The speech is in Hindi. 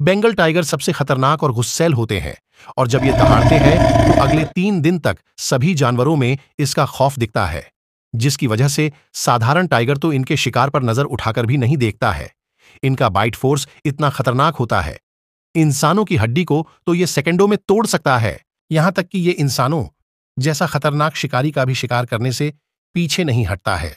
बेंगल टाइगर सबसे खतरनाक और गुस्सैल होते हैं, और जब ये दहाड़ते हैं तो अगले तीन दिन तक सभी जानवरों में इसका खौफ दिखता है, जिसकी वजह से साधारण टाइगर तो इनके शिकार पर नज़र उठाकर भी नहीं देखता है। इनका बाइट फोर्स इतना खतरनाक होता है। इंसानों की हड्डी को तो ये सेकेंडों में तोड़ सकता है। यहाँ तक कि ये इंसानों जैसा खतरनाक शिकारी का भी शिकार करने से पीछे नहीं हटता है।